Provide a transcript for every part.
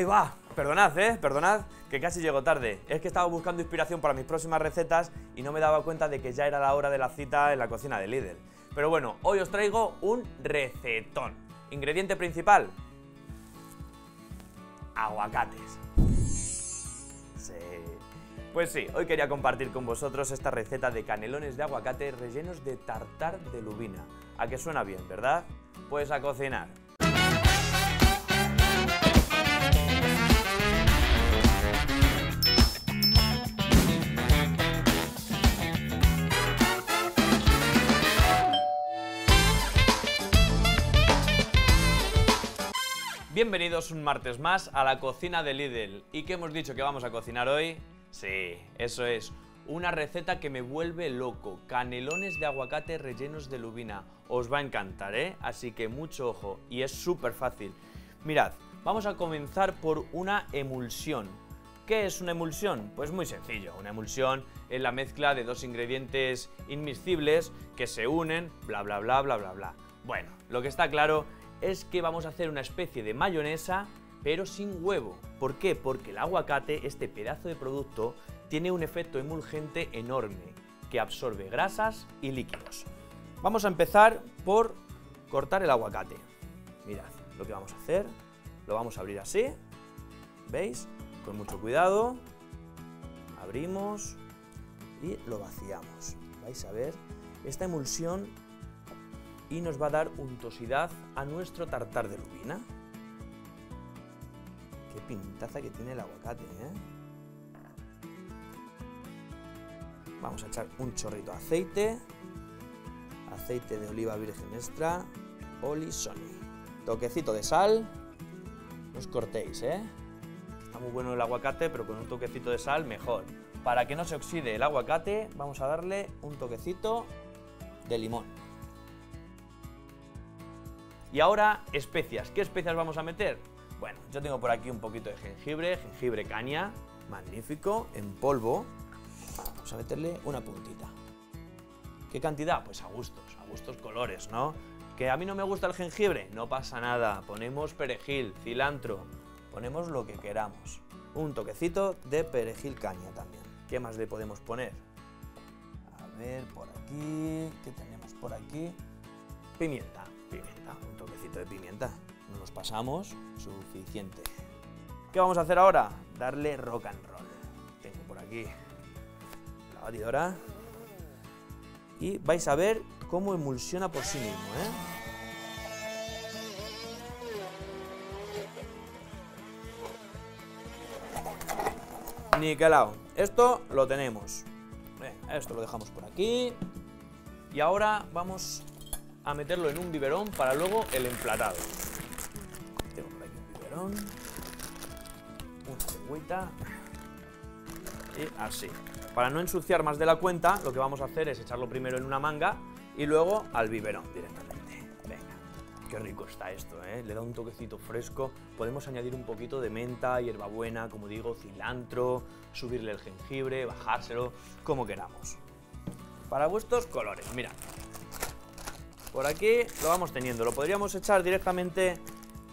Ahí va, perdonad, ¿eh? Perdonad que casi llego tarde. Es que estaba buscando inspiración para mis próximas recetas y no me daba cuenta de que ya era la hora de la cita en la cocina de Lidl. Pero bueno, hoy os traigo un recetón. Ingrediente principal, aguacates. Sí. Pues sí, hoy quería compartir con vosotros esta receta de canelones de aguacate rellenos de tartar de lubina. A que suena bien, ¿verdad? Pues a cocinar. Bienvenidos un martes más a la cocina de Lidl. ¿Y qué hemos dicho que vamos a cocinar hoy? Sí, eso es. Una receta que me vuelve loco. Canelones de aguacate rellenos de lubina. Os va a encantar, ¿eh? Así que mucho ojo. Y es súper fácil. Mirad, vamos a comenzar por una emulsión. ¿Qué es una emulsión? Pues muy sencillo. Una emulsión es la mezcla de dos ingredientes inmiscibles que se unen, bla, bla, bla, bla, bla, bla. Bueno, lo que está claro es que vamos a hacer una especie de mayonesa, pero sin huevo. ¿Por qué? Porque el aguacate, este pedazo de producto, tiene un efecto emulgente enorme, que absorbe grasas y líquidos. Vamos a empezar por cortar el aguacate. Mirad lo que vamos a hacer. Lo vamos a abrir así. ¿Veis? Con mucho cuidado. Abrimos y lo vaciamos. Vais a ver, esta emulsión y nos va a dar untosidad a nuestro tartar de lubina. Qué pintaza que tiene el aguacate, ¿eh? Vamos a echar un chorrito de aceite, aceite de oliva virgen extra, Olisoni. Toquecito de sal, no os cortéis, ¿eh? Está muy bueno el aguacate, pero con un toquecito de sal mejor. Para que no se oxide el aguacate, vamos a darle un toquecito de limón. Y ahora, especias. ¿Qué especias vamos a meter? Bueno, yo tengo por aquí un poquito de jengibre, jengibre caña, magnífico, en polvo. Vamos a meterle una puntita. ¿Qué cantidad? Pues a gustos, a gustos colores, ¿no? ¿Que a mí no me gusta el jengibre? No pasa nada, ponemos perejil, cilantro, ponemos lo que queramos. Un toquecito de perejil caña también. ¿Qué más le podemos poner? A ver, por aquí, ¿qué tenemos por aquí? Pimienta, de pimienta. No nos pasamos, suficiente. ¿Qué vamos a hacer ahora? Darle rock and roll. Tengo por aquí la batidora. Y vais a ver cómo emulsiona por sí mismo, ¿eh? Esto lo tenemos. Esto lo dejamos por aquí. Y ahora vamos a meterlo en un biberón para luego el emplatado. Tengo por aquí un biberón, una lengüita y así. Para no ensuciar más de la cuenta, lo que vamos a hacer es echarlo primero en una manga y luego al biberón directamente. Venga, qué rico está esto, ¿eh? Le da un toquecito fresco. Podemos añadir un poquito de menta, hierbabuena, como digo, cilantro, subirle el jengibre, bajárselo, como queramos. Para vuestros colores, mirad. Por aquí lo vamos teniendo. ¿Lo podríamos echar directamente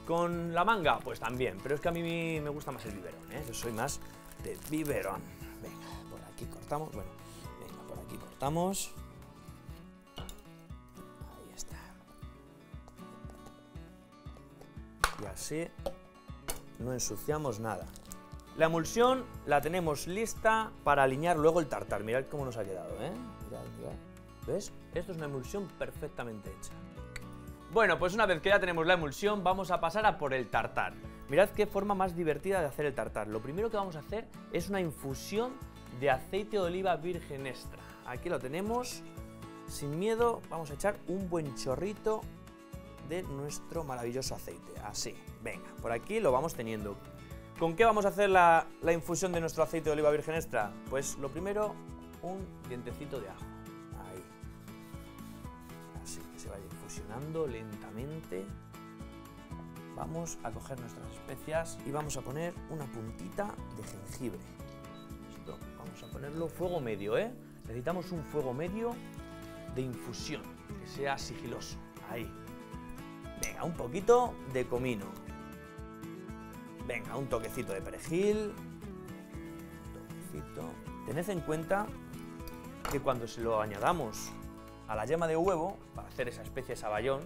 con la manga? Pues también, pero es que a mí me gusta más el biberón, ¿eh? Yo soy más de biberón. Venga, por aquí cortamos. Bueno, venga, por aquí cortamos. Ahí está. Y así no ensuciamos nada. La emulsión la tenemos lista para alinear luego el tartar. Mirad cómo nos ha quedado, ¿eh? Mirad, mirad. ¿Ves? Esto es una emulsión perfectamente hecha. Bueno, pues una vez que ya tenemos la emulsión, vamos a pasar a por el tartar. Mirad qué forma más divertida de hacer el tartar. Lo primero que vamos a hacer es una infusión de aceite de oliva virgen extra. Aquí lo tenemos. Sin miedo, vamos a echar un buen chorrito de nuestro maravilloso aceite. Así, venga, por aquí lo vamos teniendo. ¿Con qué vamos a hacer la, la infusión de nuestro aceite de oliva virgen extra? Pues lo primero, un dientecito de ajo. Lentamente. Vamos a coger nuestras especias y vamos a poner una puntita de jengibre. Esto vamos a ponerlo fuego medio, ¿eh? Necesitamos un fuego medio de infusión, que sea sigiloso. Ahí. Venga, un poquito de comino. Venga, un toquecito de perejil. Toquecito. Tened en cuenta que cuando se lo añadamos a la yema de huevo, para hacer esa especie de saballón,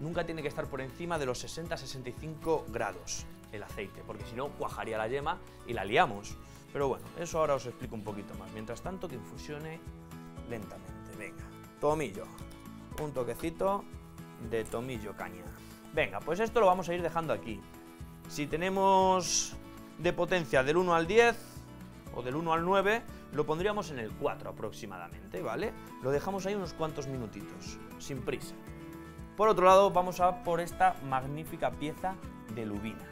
nunca tiene que estar por encima de los 60-65 grados el aceite, porque si no cuajaría la yema y la liamos. Pero bueno, eso ahora os explico un poquito más. Mientras tanto, que infusione lentamente. Venga, tomillo. Un toquecito de tomillo caña. Venga, pues esto lo vamos a ir dejando aquí. Si tenemos de potencia del 1 al 10 o del 1 al 9, lo pondríamos en el 4 aproximadamente, ¿vale? Lo dejamos ahí unos cuantos minutitos, sin prisa. Por otro lado, vamos a por esta magnífica pieza de lubina.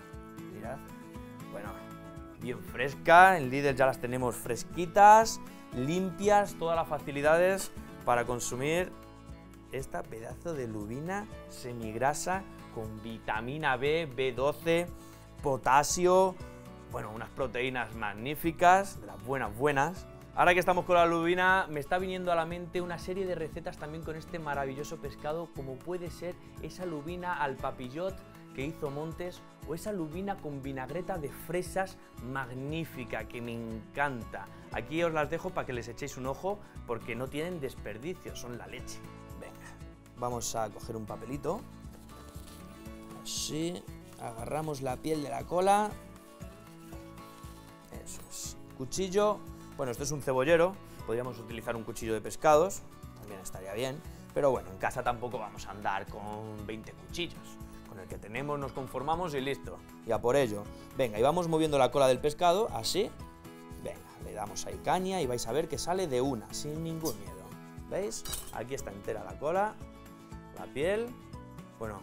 Mirad, bueno, bien fresca, en Lidl ya las tenemos fresquitas, limpias, todas las facilidades para consumir esta pedazo de lubina semigrasa con vitamina B, B12, potasio, bueno, unas proteínas magníficas, de las buenas buenas. Ahora que estamos con la lubina, me está viniendo a la mente una serie de recetas también con este maravilloso pescado, como puede ser esa lubina al papillot que hizo Montes o esa lubina con vinagreta de fresas magnífica que me encanta. Aquí os las dejo para que les echéis un ojo porque no tienen desperdicio, son la leche. Venga, vamos a coger un papelito. Así, agarramos la piel de la cola. Eso es. Cuchillo, bueno, esto es un cebollero, podríamos utilizar un cuchillo de pescados, también estaría bien, pero bueno, en casa tampoco vamos a andar con 20 cuchillos. Con el que tenemos nos conformamos y listo. Y a por ello. Venga, y vamos moviendo la cola del pescado, así. Venga, le damos ahí caña y vais a ver que sale de una, sin ningún miedo. ¿Veis? Aquí está entera la cola, la piel. Bueno,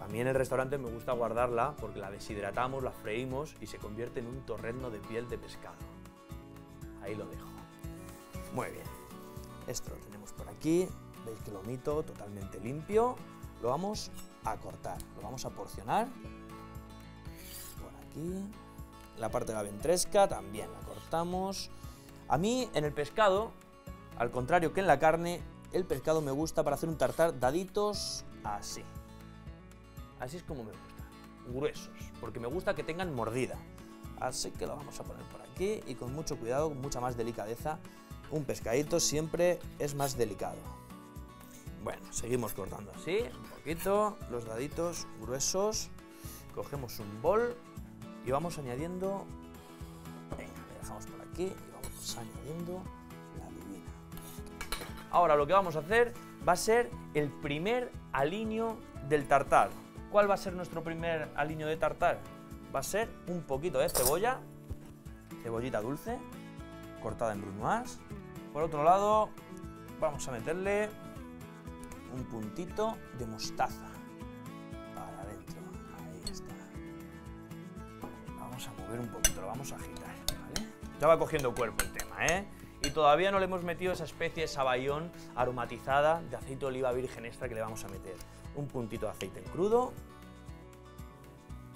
a mí en el restaurante me gusta guardarla porque la deshidratamos, la freímos y se convierte en un torrezno de piel de pescado. Ahí lo dejo. Muy bien. Esto lo tenemos por aquí. Veis que lo mito totalmente limpio. Lo vamos a cortar, lo vamos a porcionar. Por aquí. La parte de la ventresca también la cortamos. A mí en el pescado, al contrario que en la carne, el pescado me gusta para hacer un tartar daditos así. Así es como me gusta, gruesos, porque me gusta que tengan mordida. Así que lo vamos a poner por aquí y con mucho cuidado, con mucha más delicadeza. Un pescadito siempre es más delicado. Bueno, seguimos cortando así, un poquito, los daditos gruesos. Cogemos un bol y vamos añadiendo... Venga, le dejamos por aquí y vamos añadiendo la lubina. Ahora lo que vamos a hacer va a ser el primer alineo del tartar. ¿Cuál va a ser nuestro primer alineo de tartar? Va a ser un poquito de cebolla, cebollita dulce, cortada en brunoise. Por otro lado, vamos a meterle un puntito de mostaza para adentro. Ahí está. Vamos a mover un poquito, lo vamos a agitar, ¿vale? Ya va cogiendo cuerpo el tema, ¿eh? Y todavía no le hemos metido esa especie de saballón aromatizada de aceite de oliva virgen extra que le vamos a meter. Un puntito de aceite en crudo.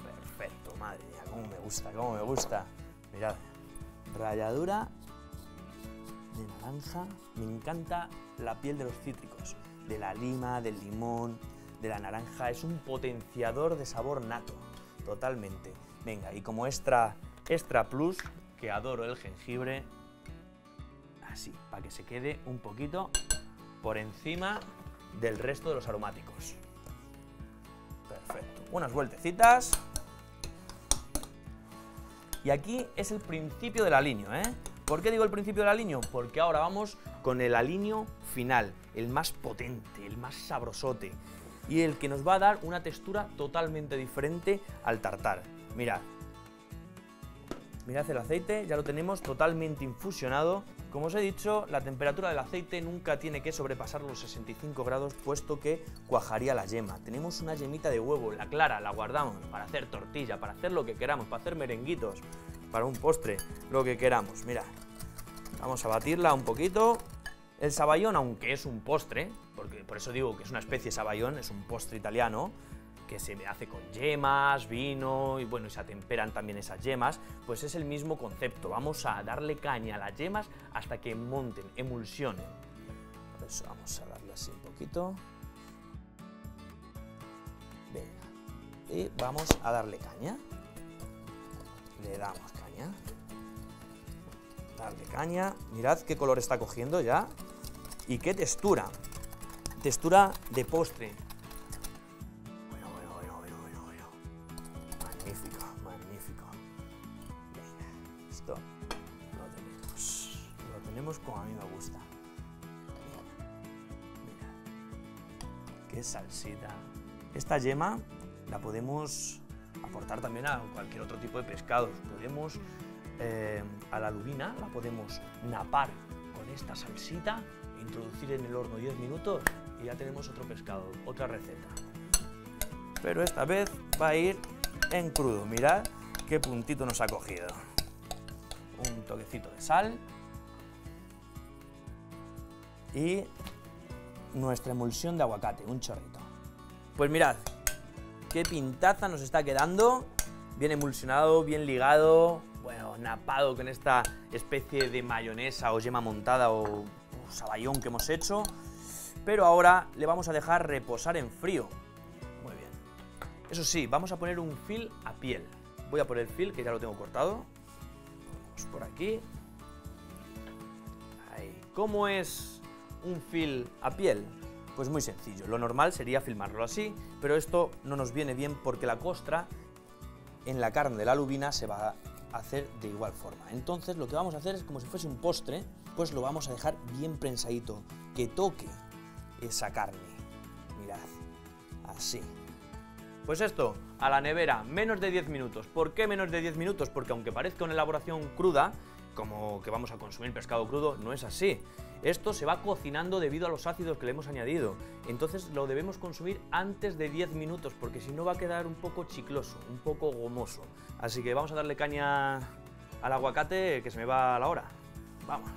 Perfecto, madre mía, cómo me gusta, cómo me gusta. Mirad, ralladura de naranja. Me encanta la piel de los cítricos de la lima, del limón, de la naranja. Es un potenciador de sabor nato, totalmente. Venga, y como extra, extra plus, que adoro el jengibre, así, para que se quede un poquito por encima del resto de los aromáticos. Perfecto. Unas vueltecitas. Y aquí es el principio del alineo, ¿eh? ¿Por qué digo el principio del alineo? Porque ahora vamos con el alineo final, el más potente, el más sabrosote y el que nos va a dar una textura totalmente diferente al tartar. Mirad, mirad el aceite, ya lo tenemos totalmente infusionado. Como os he dicho, la temperatura del aceite nunca tiene que sobrepasar los 65 grados, puesto que cuajaría la yema. Tenemos una yemita de huevo, la clara, la guardamos para hacer tortilla, para hacer lo que queramos, para hacer merenguitos, para un postre, lo que queramos. Mirad, vamos a batirla un poquito el saballón, aunque es un postre, porque por eso digo que es una especie de saballón, es un postre italiano, que se hace con yemas, vino y bueno, y se atemperan también esas yemas, pues es el mismo concepto. Vamos a darle caña a las yemas hasta que monten, emulsionen. Por eso vamos a darle así un poquito. Venga. Y vamos a darle caña. Le damos caña. Darle caña. Mirad qué color está cogiendo ya. Y qué textura. Textura de postre. Como a mí me gusta. Mira. Qué salsita. Esta yema la podemos aportar también a cualquier otro tipo de pescados. Podemos, eh, a la lubina la podemos napar con esta salsita, introducir en el horno 10 minutos y ya tenemos otro pescado, otra receta. Pero esta vez va a ir en crudo. Mirad qué puntito nos ha cogido. Un toquecito de sal. Y nuestra emulsión de aguacate, un chorrito. Pues mirad, qué pintaza nos está quedando. Bien emulsionado, bien ligado, bueno, napado con esta especie de mayonesa o yema montada o, o que hemos hecho. Pero ahora le vamos a dejar reposar en frío. Muy bien. Eso sí, vamos a poner un fil a piel. Voy a poner el fil, que ya lo tengo cortado. Ponemos por aquí. Ahí. ¿Cómo es un fil a piel? Pues muy sencillo, lo normal sería filmarlo así, pero esto no nos viene bien porque la costra en la carne de la lubina se va a hacer de igual forma. Entonces lo que vamos a hacer es como si fuese un postre, pues lo vamos a dejar bien prensadito, que toque esa carne. Mirad, así. Pues esto, a la nevera, menos de 10 minutos. ¿Por qué menos de 10 minutos? Porque aunque parezca una elaboración cruda, como que vamos a consumir pescado crudo, no es así. Esto se va cocinando debido a los ácidos que le hemos añadido. Entonces lo debemos consumir antes de 10 minutos, porque si no va a quedar un poco chicloso, un poco gomoso. Así que vamos a darle caña al aguacate, que se me va a la hora. Vamos.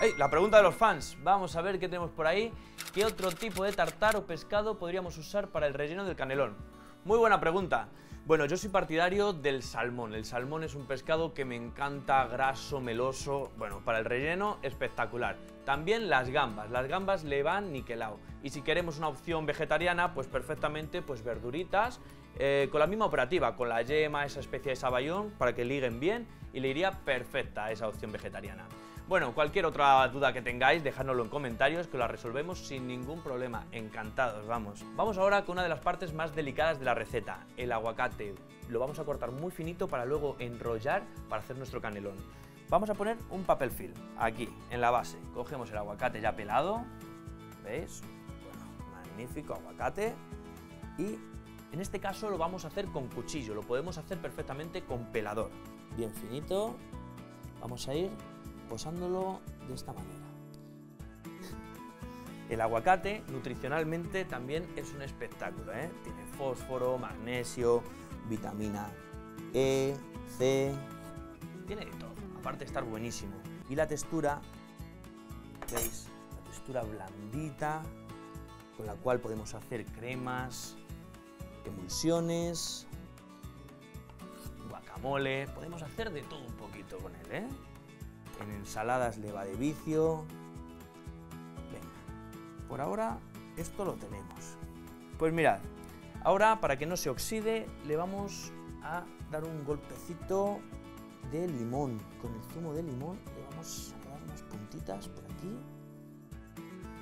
¡Ey! La pregunta de los fans. Vamos a ver qué tenemos por ahí. ¿Qué otro tipo de tartar o pescado podríamos usar para el relleno del canelón? Muy buena pregunta. Bueno, yo soy partidario del salmón. El salmón es un pescado que me encanta, graso, meloso. Bueno, para el relleno, espectacular. También las gambas. Las gambas le van niquelado. Y si queremos una opción vegetariana, pues perfectamente, pues verduritas. eh, con la misma operativa, con la yema, esa especie de saballón, para que liguen bien. Y le iría perfecta esa opción vegetariana. Bueno, cualquier otra duda que tengáis, dejádnoslo en comentarios que la resolvemos sin ningún problema. Encantados, vamos. Vamos ahora con una de las partes más delicadas de la receta, el aguacate. Lo vamos a cortar muy finito para luego enrollar para hacer nuestro canelón. Vamos a poner un papel film aquí, en la base. Cogemos el aguacate ya pelado, ¿veis? Bueno, magnífico aguacate. Y en este caso lo vamos a hacer con cuchillo, lo podemos hacer perfectamente con pelador. Bien finito, vamos a ir posándolo de esta manera. El aguacate nutricionalmente también es un espectáculo, ¿eh? Tiene fósforo, magnesio, vitamina E, C, tiene de todo, aparte de estar buenísimo. Y la textura, ¿veis? La textura blandita, con la cual podemos hacer cremas, emulsiones, guacamole, podemos hacer de todo un poquito con él, ¿eh? En ensaladas le va de vicio. Venga, por ahora esto lo tenemos. Pues mirad, ahora para que no se oxide le vamos a dar un golpecito de limón. Con el zumo de limón le vamos a dar unas puntitas por aquí.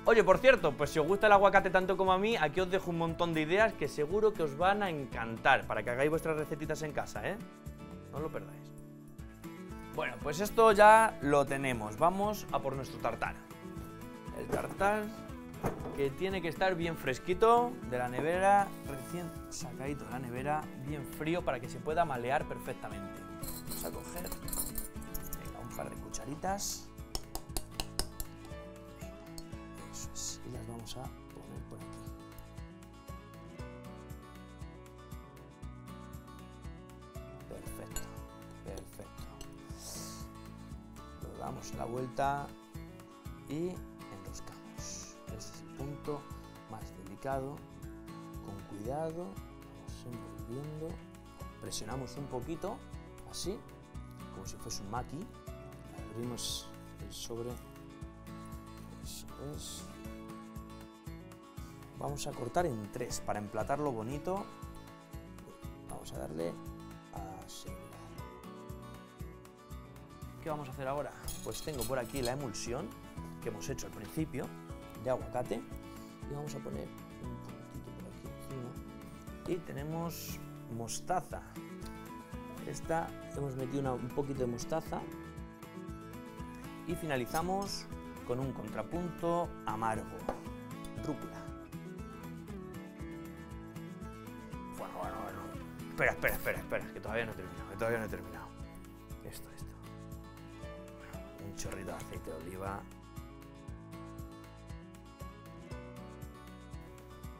Oye, por cierto, pues si os gusta el aguacate tanto como a mí, aquí os dejo un montón de ideas que seguro que os van a encantar para que hagáis vuestras recetitas en casa, ¿eh? No lo perdáis. Bueno, pues esto ya lo tenemos. Vamos a por nuestro tartar. El tartar que tiene que estar bien fresquito de la nevera, recién sacadito de la nevera, bien frío para que se pueda malear perfectamente. Vamos a coger un par de cucharitas. Eso es, y las vamos a poner por aquí. Damos la vuelta y enroscamos. Este es el punto más delicado. Con cuidado, vamos envolviendo. Presionamos un poquito, así, como si fuese un maqui. Abrimos el sobre. Eso es. Vamos a cortar en tres para emplatarlo bonito. Vamos a darle así. Mirad. ¿qué vamos a hacer ahora? Pues tengo por aquí la emulsión que hemos hecho al principio de aguacate. Y vamos a poner un poquitito por aquí encima. Y tenemos mostaza. Esta hemos metido un poquito de mostaza. Y finalizamos con un contrapunto amargo. Rúcula. Bueno, bueno, bueno. Espera, espera, espera, espera que todavía no he que todavía no he chorrito de aceite de oliva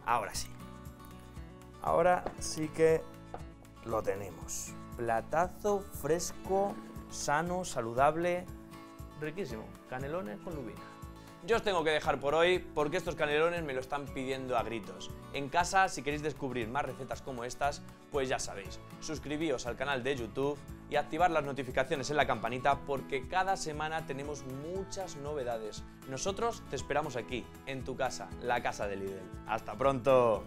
Ahora sí. Ahora sí que lo tenemos. Platazo fresco, sano, saludable, riquísimo. Canelones con lubina. Yo os tengo que dejar por hoy porque estos canelones me lo están pidiendo a gritos. En casa, si queréis descubrir más recetas como estas, pues ya sabéis, suscribíos al canal de YouTube y activar las notificaciones en la campanita porque cada semana tenemos muchas novedades. Nosotros te esperamos aquí, en tu casa, la casa de Lidl. ¡Hasta pronto!